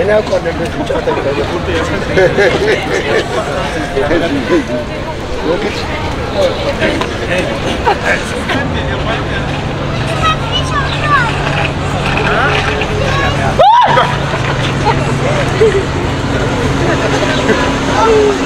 Ele acordă de picioare de Oh!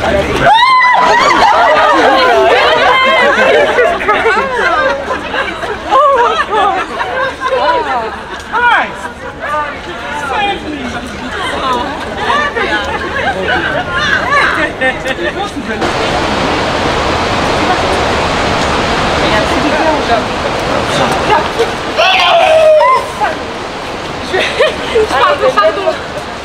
Je Schau, schau, Je schau.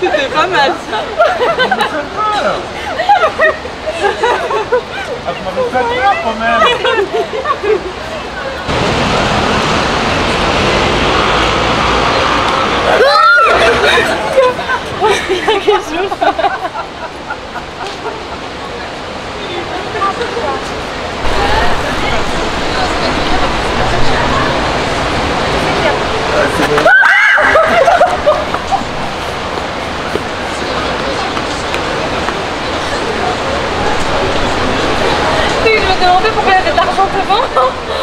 C'était pas mal ça. pas quelque chose. pouvez avoir de l'argent devant hein